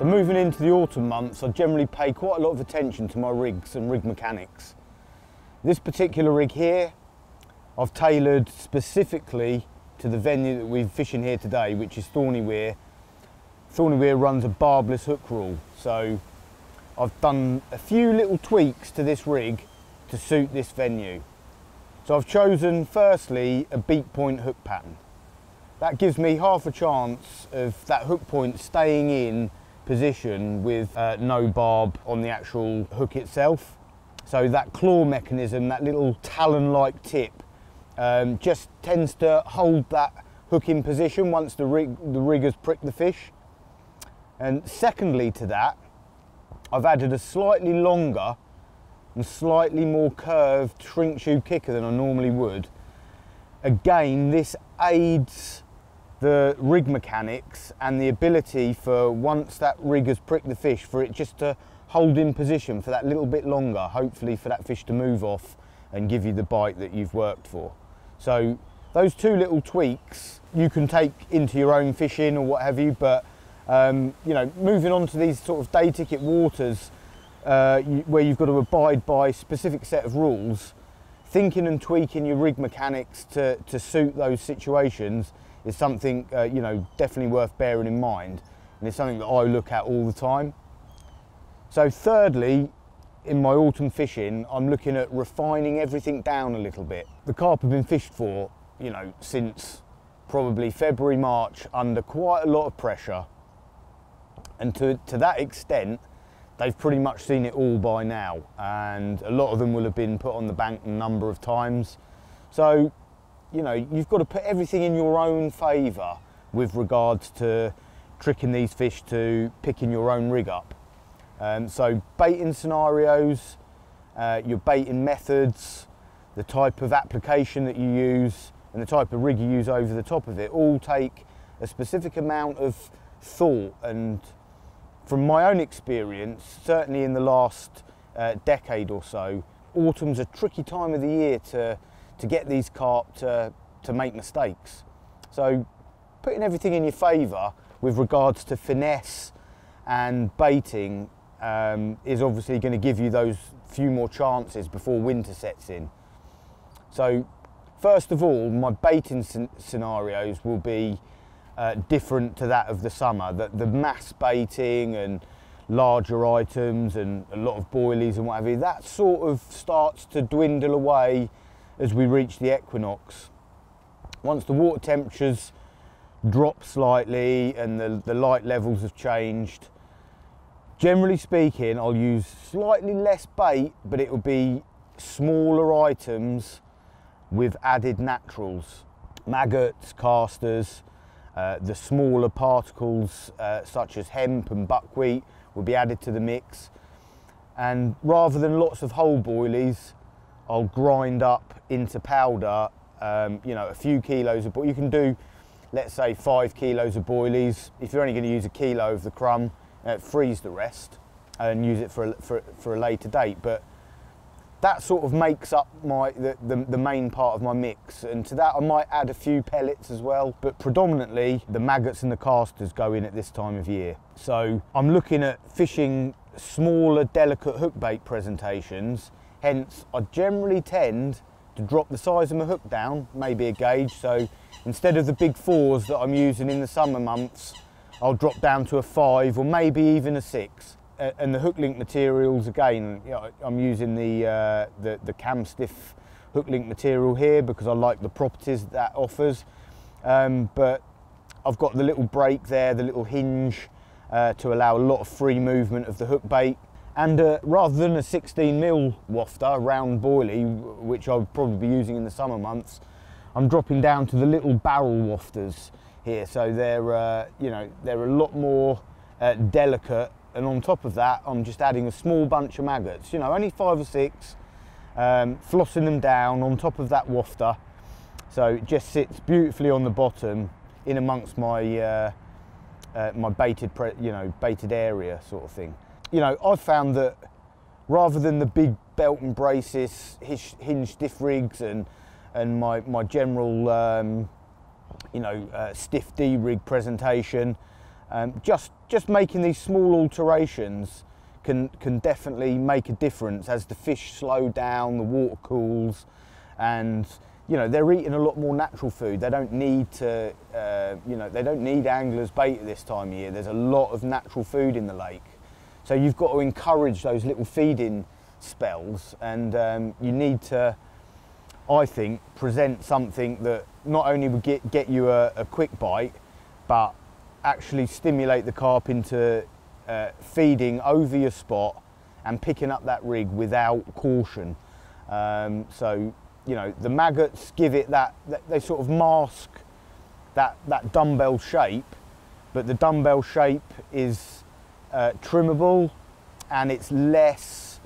So moving into the autumn months, I generally pay quite a lot of attention to my rigs and rig mechanics. This particular rig here, I've tailored specifically to the venue that we're fishing here today, which is Thorney Weir. Thorney Weir runs a barbless hook rule, so I've done a few little tweaks to this rig to suit this venue. So I've chosen firstly a beak point hook pattern. That gives me half a chance of that hook point staying in position with uh, no barb on the actual hook itself. So that claw mechanism, that little talon-like tip, um, just tends to hold that hook in position once the rig, the rig has pricked the fish. And secondly to that, I've added a slightly longer and slightly more curved shrink tube kicker than I normally would. Again, this aids the rig mechanics and the ability for once that rig has pricked the fish for it just to hold in position for that little bit longer, hopefully for that fish to move off and give you the bite that you've worked for. So those two little tweaks you can take into your own fishing or what have you, but um, you know, moving on to these sort of day ticket waters uh, you, where you've got to abide by a specific set of rules, thinking and tweaking your rig mechanics to, to suit those situations is something uh, you know definitely worth bearing in mind and it's something that I look at all the time. So thirdly, in my autumn fishing, I'm looking at refining everything down a little bit. The carp have been fished for, you know, since probably February, March under quite a lot of pressure. And to, to that extent, they've pretty much seen it all by now. And a lot of them will have been put on the bank a number of times. So you know, you've got to put everything in your own favour with regards to tricking these fish to picking your own rig up. Um, so baiting scenarios, uh, your baiting methods, the type of application that you use and the type of rig you use over the top of it all take a specific amount of thought and from my own experience, certainly in the last uh, decade or so, autumn's a tricky time of the year to to get these carp to, to make mistakes. So putting everything in your favour with regards to finesse and baiting um, is obviously going to give you those few more chances before winter sets in. So first of all, my baiting scenarios will be uh, different to that of the summer. The, the mass baiting and larger items and a lot of boilies and whatever, that sort of starts to dwindle away as we reach the equinox. Once the water temperatures drop slightly and the, the light levels have changed, generally speaking, I'll use slightly less bait, but it will be smaller items with added naturals. Maggots, casters, uh, the smaller particles uh, such as hemp and buckwheat will be added to the mix. And rather than lots of whole boilies, I'll grind up into powder, um, you know, a few kilos of, you can do, let's say five kilos of boilies. If you're only going to use a kilo of the crumb, uh, freeze the rest and use it for a, for, for a later date. But that sort of makes up my the, the, the, main part of my mix and to that I might add a few pellets as well but predominantly the maggots and the casters go in at this time of year so I'm looking at fishing smaller delicate hook bait presentations Hence, I generally tend to drop the size of my hook down, maybe a gauge. So instead of the big fours that I'm using in the summer months, I'll drop down to a five or maybe even a six. And the hook link materials, again, I'm using the, uh, the, the cam stiff hook link material here because I like the properties that offers. Um, but I've got the little break there, the little hinge uh, to allow a lot of free movement of the hook bait. And uh, rather than a 16 mil wafter, round boilie, which I'll probably be using in the summer months, I'm dropping down to the little barrel wafters here. So they're, uh, you know, they're a lot more uh, delicate. And on top of that, I'm just adding a small bunch of maggots, you know, only five or six, um, flossing them down on top of that wafter. So it just sits beautifully on the bottom in amongst my, uh, uh, my baited, you know, baited area sort of thing you know, I've found that rather than the big belt and braces, hinge stiff rigs and, and my, my general, um, you know, uh, stiff D rig presentation, Um, just, just making these small alterations can, can definitely make a difference as the fish slow down, the water cools, and you know they're eating a lot more natural food. They don't need to, uh, you know, they don't need anglers bait at this time of year. There's a lot of natural food in the lake, so you've got to encourage those little feeding spells, and um, you need to, I think, present something that not only would get get you a, a quick bite, but actually stimulate the carp into uh, feeding over your spot and picking up that rig without caution. Um, so, you know, the maggots give it that, that, they sort of mask that, that dumbbell shape, but the dumbbell shape is uh, trimmable and it's less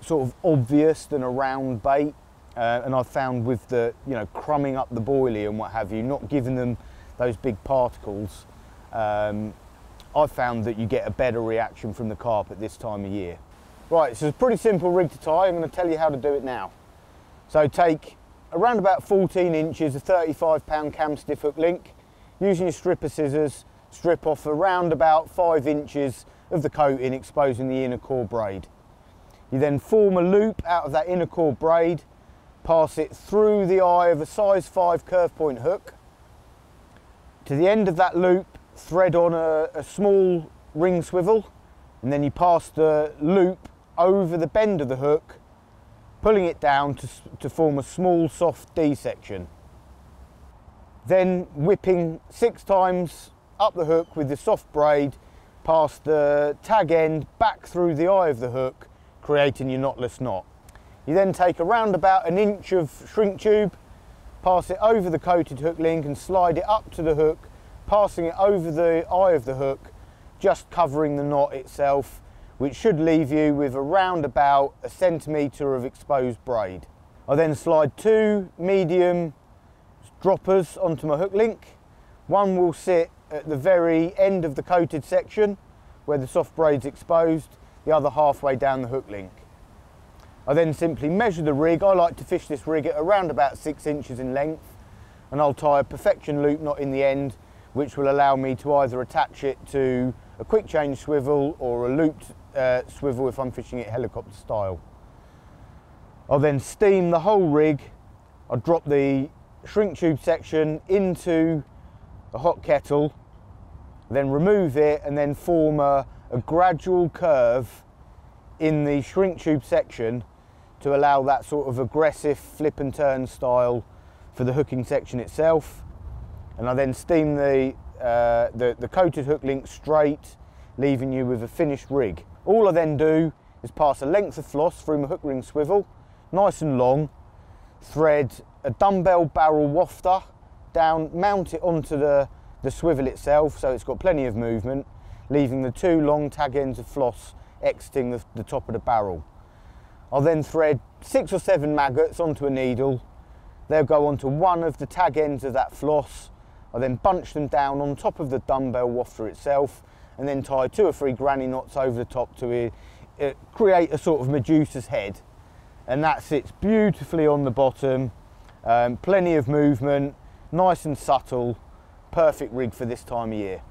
sort of obvious than a round bait. Uh, and I've found with the, you know, crumbing up the boilie and what have you, not giving them those big particles, um, I've found that you get a better reaction from the carp at this time of year. Right, so it's a pretty simple rig to tie. I'm going to tell you how to do it now. So take around about 14 inches of 35 pound cam stiff hook link. Using your stripper scissors, strip off around about five inches of the coating, exposing the inner core braid. You then form a loop out of that inner core braid, pass it through the eye of a size 5 curve point hook. To the end of that loop, thread on a, a small ring swivel and then you pass the loop over the bend of the hook, pulling it down to, to form a small soft D section. Then whipping six times up the hook with the soft braid past the tag end back through the eye of the hook, creating your knotless knot. You then take around about an inch of shrink tube, pass it over the coated hook link and slide it up to the hook passing it over the eye of the hook, just covering the knot itself, which should leave you with around about a centimetre of exposed braid. I then slide two medium droppers onto my hook link. One will sit at the very end of the coated section where the soft braid's exposed, the other halfway down the hook link. I then simply measure the rig. I like to fish this rig at around about six inches in length and I'll tie a perfection loop knot in the end which will allow me to either attach it to a quick change swivel or a looped uh, swivel if I'm fishing it helicopter style. I'll then steam the whole rig. I'll drop the shrink tube section into a hot kettle, then remove it and then form a, a gradual curve in the shrink tube section to allow that sort of aggressive flip and turn style for the hooking section itself and I then steam the, uh, the, the coated hook link straight, leaving you with a finished rig. All I then do is pass a length of floss through my hook ring swivel, nice and long, thread a dumbbell barrel wafter down, mount it onto the, the swivel itself so it's got plenty of movement, leaving the two long tag ends of floss exiting the, the top of the barrel. I'll then thread six or seven maggots onto a needle. They'll go onto one of the tag ends of that floss I then bunch them down on top of the dumbbell wafter itself and then tie two or three granny knots over the top to uh, create a sort of Medusa's head. And that sits beautifully on the bottom, um, plenty of movement, nice and subtle, perfect rig for this time of year.